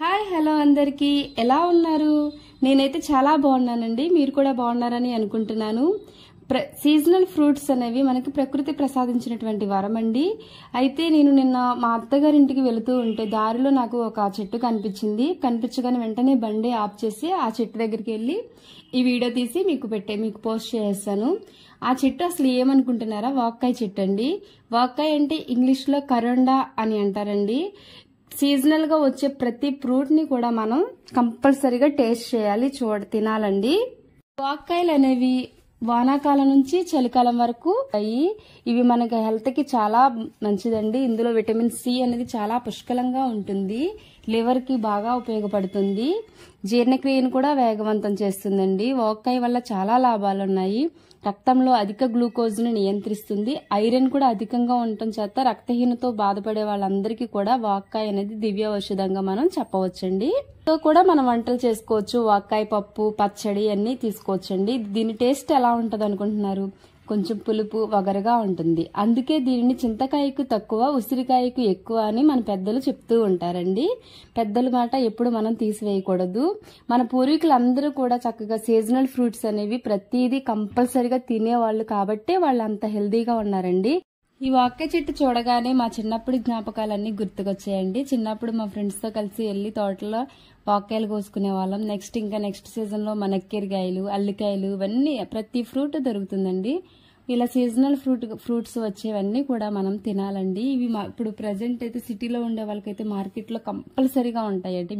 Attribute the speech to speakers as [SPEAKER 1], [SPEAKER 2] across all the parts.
[SPEAKER 1] Hi hello అందరికీ. ఎలా ఉన్నారు? నేనైతే చాలా బాగున్నానండి. మీరు కూడా బాగున్నారని అనుకుంటున్నాను. ప్ర సీజనల్ ఫ్రూట్స్ అనేవి మనకి ప్రకృతి ప్రసాదించినటువంటి వరం అండి అయితే నేను నిన్న మా అత్తగారింటికి వెళుతూ ఉంటే దారిలో నాకు ఒక చెట్టు కనిపించింది. కనిపించగానే వెంటనే బండి ఆఫ్ చేసి ఆ చెట్టు దగ్గరికి వెళ్ళి ఈ వీడియో తీసి మీకు పెట్టే మీకు పోస్ట్ చేస్తాను ఆ చెట్టు అసలు ఏమనుకుంటున్నారా? వాక్కాయ చెట్టు అండి. వాక్కాయ అంటే ఇంగ్లీష్లో కరోండా అని అంటారండి. సీజనల్గా వచ్చే ప్రతి ఫ్రూట్ని కూడా మనం కంపల్సరీగా టేస్ట్ చేయాలి చూడ తినాలండి. వాక్కాయలు అనేవి వానాకాలం నుంచి చలికాలం వరకు అయ్యి ఇవి మనకి హెల్త్కి చాలా మంచిదండి. ఇందులో విటమిన్ సి అనేది చాలా పుష్కలంగా ఉంటుంది. లివర్కి బాగా ఉపయోగపడుతుంది. జీర్ణక్రియను కూడా వేగవంతం చేస్తుందండి. వాక్కాయ వల్ల చాలా లాభాలు ఉన్నాయి రక్తంలో అధిక గ్లూకోజ్ను నియంత్రిస్తుంది. ఐరన్ కూడా అధికంగా ఉండటం చేత రక్తహీనతో బాధపడే వాళ్ళందరికీ కూడా వాక్కాయ అనేది దివ్య ఔషధంగా మనం చెప్పవచ్చండి. తో కూడా మనం వంటలు చేసుకోవచ్చు. వాక్కాయ పప్పు పచ్చడి అన్ని తీసుకోవచ్చండి. దీని టేస్ట్ ఎలా ఉంటది అనుకుంటున్నారు కొంచెం పులుపు వగరగా ఉంటుంది. అందుకే దీనిని చింతకాయకు తక్కువ ఉసిరికాయకు ఎక్కువ అని మన పెద్దలు చెప్తూ ఉంటారండి. పెద్దల మాట ఎప్పుడు మనం తీసివేయకూడదు. మన పూర్వీకులందరూ కూడా చక్కగా సీజనల్ ఫ్రూట్స్ అనేవి ప్రతిదీ కంపల్సరిగా తినేవాళ్ళు కాబట్టే వాళ్ళు అంత హెల్దీగా ఉన్నారండి. ఈ వాక్య చెట్టు చూడగానే మా చిన్నప్పుడు జ్ఞాపకాలన్నీ గుర్తుకొచ్చాయండి. చిన్నప్పుడు మా ఫ్రెండ్స్తో కలిసి వెళ్ళి తోటలో వాక్కాయలు కోసుకునే వాళ్ళం. నెక్స్ట్ ఇంకా నెక్స్ట్ సీజన్లో అల్లికాయలు ఇవన్నీ ప్రతి ఫ్రూట్ దొరుకుతుందండి. ఇలా సీజనల్ ఫ్రూట్ ఫ్రూట్స్ వచ్చేవన్నీ కూడా మనం తినాలండి. ఇవి మా- ఇప్పుడు ప్రజెంట్ అయితే సిటీలో ఉండే వాళ్ళకైతే మార్కెట్లో కంపల్సరీగా ఉంటాయండి.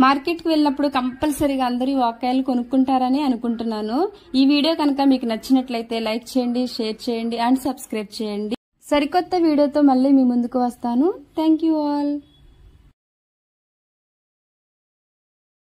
[SPEAKER 1] మార్కెట్కి వెళ్ళినప్పుడు కంపల్సరీగా అందరూ వాకాయలు కొనుక్కుంటారని అనుకుంటున్నాను. ఈ వీడియో కనుక మీకు నచ్చినట్లయితే లైక్ చేయండి షేర్ చేయండి అండ్ సబ్స్క్రైబ్ చేయండి. సరికొత్త వీడియోతో మళ్ళీ మీ ముందుకు వస్తాను. Thank you all